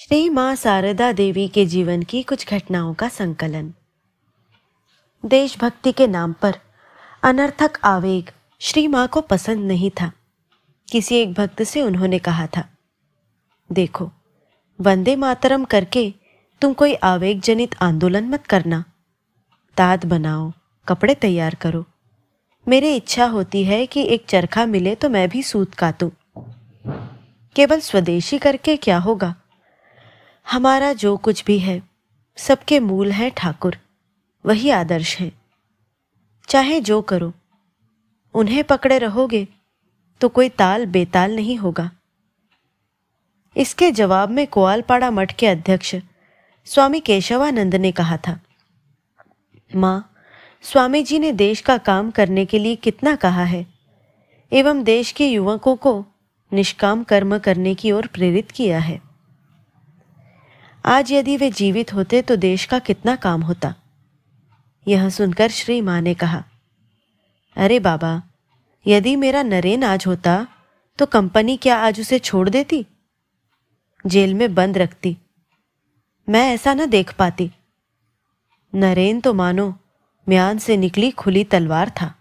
श्री माँ शारदा देवी के जीवन की कुछ घटनाओं का संकलन। देशभक्ति के नाम पर अनर्थक आवेग श्री माँ को पसंद नहीं था। किसी एक भक्त से उन्होंने कहा था, देखो, वंदे मातरम करके तुम कोई आवेग जनित आंदोलन मत करना। ताद बनाओ, कपड़े तैयार करो। मेरी इच्छा होती है कि एक चरखा मिले तो मैं भी सूत काटूं केवल स्वदेशी करके क्या होगा? हमारा जो कुछ भी है, सबके मूल हैं ठाकुर, वही आदर्श हैं। चाहे जो करो, उन्हें पकड़े रहोगे तो कोई ताल बेताल नहीं होगा। इसके जवाब में कोआलपाड़ा मठ के अध्यक्ष स्वामी केशवानंद ने कहा था, माँ स्वामी जी ने देश का काम करने के लिए कितना कहा है, एवं देश के युवकों को निष्काम कर्म करने की ओर प्रेरित किया है। आज यदि वे जीवित होते तो देश का कितना काम होता। यह सुनकर श्री माँ ने कहा, अरे बाबा, यदि मेरा नरेन आज होता तो कंपनी क्या आज उसे छोड़ देती? जेल में बंद रखती। मैं ऐसा न देख पाती। नरेन तो मानो म्यान से निकली खुली तलवार था।